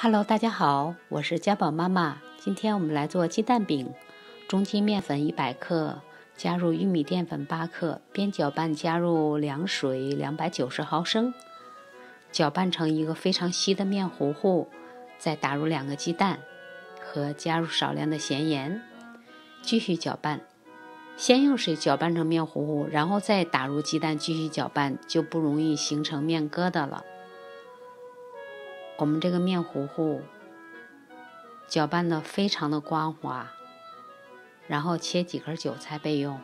Hello，大家好，我是家宝妈妈。今天我们来做鸡蛋饼。中筋面粉一百克，加入玉米淀粉八克，边搅拌加入凉水两百九十毫升，搅拌成一个非常稀的面糊糊，再打入两个鸡蛋和加入少量的咸盐，继续搅拌。先用水搅拌成面糊糊，然后再打入鸡蛋继续搅拌，就不容易形成面疙瘩了。我们这个面糊糊搅拌的非常的光滑，然后切几根韭菜备用。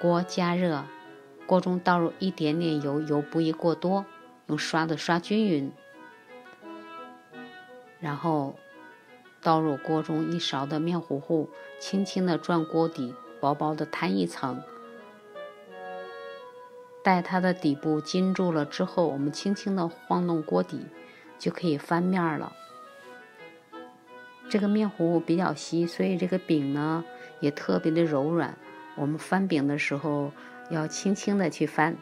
锅加热，锅中倒入一点点油，油不宜过多，用刷子刷均匀。然后倒入锅中一勺的面糊糊，轻轻的转锅底，薄薄的摊一层。待它的底部筋住了之后，我们轻轻的晃动锅底，就可以翻面了。这个面糊比较稀，所以这个饼呢也特别的柔软。我们翻饼的时候要轻轻的去翻，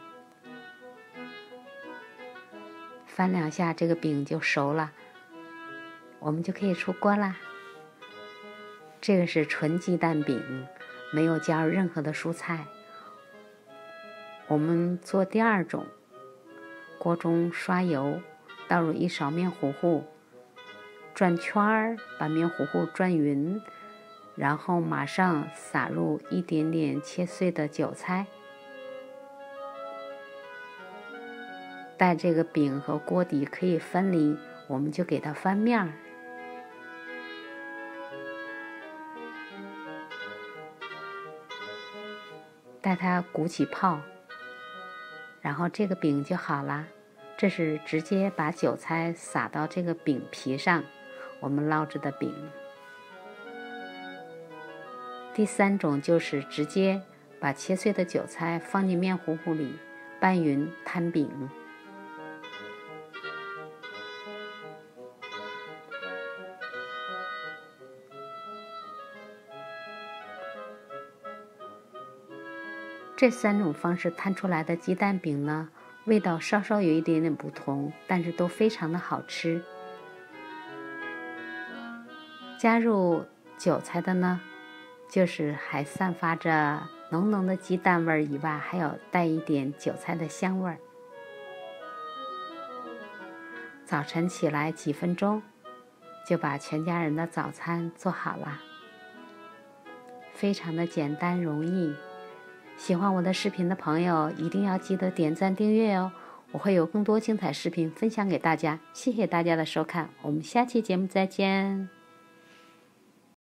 翻两下这个饼就熟了，我们就可以出锅啦。这个是纯鸡蛋饼，没有加入任何的蔬菜。我们做第二种，锅中刷油，倒入一勺面糊糊，转圈儿，把面糊糊转匀，然后马上撒入一点点切碎的韭菜，待这个饼和锅底可以分离，我们就给它翻面儿，待它鼓起泡。然后这个饼就好啦，这是直接把韭菜撒到这个饼皮上，我们烙制的饼。第三种就是直接把切碎的韭菜放进面糊糊里拌匀摊饼。这三种方式摊出来的鸡蛋饼呢，味道稍稍有一点点不同，但是都非常的好吃。加入韭菜的呢，就是还散发着浓浓的鸡蛋味儿以外，还有带一点韭菜的香味儿。早晨起来几分钟，就把全家人的早餐做好了，非常的简单容易。喜欢我的视频的朋友，一定要记得点赞订阅哦！我会有更多精彩视频分享给大家。谢谢大家的收看，我们下期节目再见。